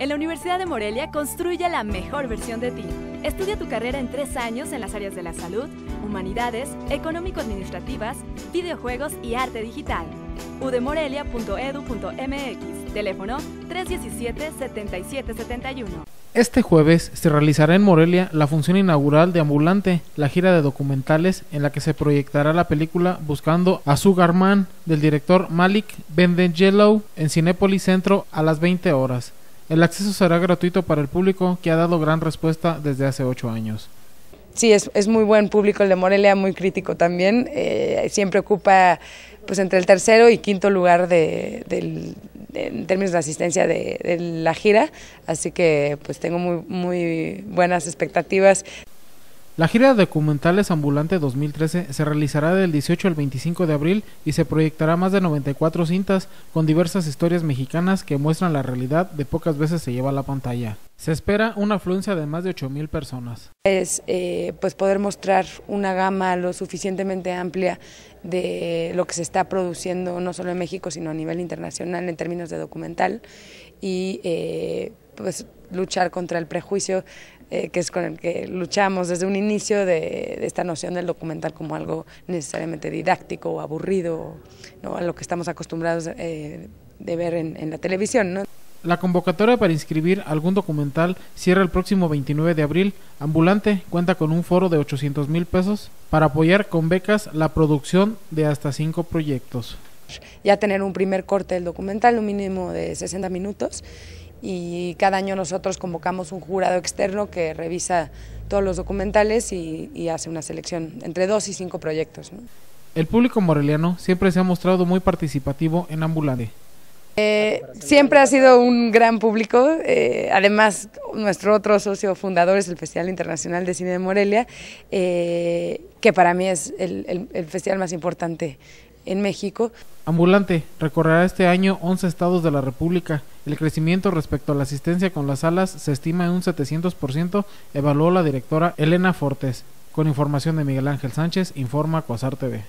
En la Universidad de Morelia construye la mejor versión de ti. Estudia tu carrera en tres años en las áreas de la salud, humanidades, económico-administrativas, videojuegos y arte digital. udemorelia.edu.mx, teléfono 317-7771. Este jueves se realizará en Morelia la función inaugural de Ambulante, la gira de documentales en la que se proyectará la película Buscando a Sugarman del director Malik Bendenjellow en Cinépolis Centro a las 20 horas. El acceso será gratuito para el público que ha dado gran respuesta desde hace ocho años. Sí, es, es muy buen público el de Morelia, muy crítico también. Eh, siempre ocupa pues entre el tercero y quinto lugar de, del, de, en términos de asistencia de, de, la gira, así que pues tengo muy, muy buenas expectativas. La gira de documentales Ambulante 2013 se realizará del 18 al 25 de abril y se proyectará más de 94 cintas con diversas historias mexicanas que muestran la realidad de pocas veces se lleva a la pantalla. Se espera una afluencia de más de 8 mil personas. Es eh, pues poder mostrar una gama lo suficientemente amplia de lo que se está produciendo no solo en México sino a nivel internacional en términos de documental y eh, pues luchar contra el prejuicio eh, que es con el que luchamos desde un inicio de, de, esta noción del documental como algo necesariamente didáctico o aburrido, ¿no? a lo que estamos acostumbrados eh, de ver en, en la televisión. ¿no? La convocatoria para inscribir algún documental cierra el próximo 29 de abril. Ambulante cuenta con un foro de 800 mil pesos para apoyar con becas la producción de hasta cinco proyectos. Ya tener un primer corte del documental, un mínimo de 60 minutos, y cada año nosotros convocamos un jurado externo que revisa todos los documentales y, y hace una selección entre dos y cinco proyectos. ¿no? El público moreliano siempre se ha mostrado muy participativo en Ambulante. Eh, siempre ha sido un gran público, eh, además nuestro otro socio fundador es el Festival Internacional de Cine de Morelia, eh, que para mí es el, el, el festival más importante en México. Ambulante recorrerá este año 11 estados de la República. El crecimiento respecto a la asistencia con las salas se estima en un 700%, evaluó la directora Elena Fortes. Con información de Miguel Ángel Sánchez, informa Cosar TV.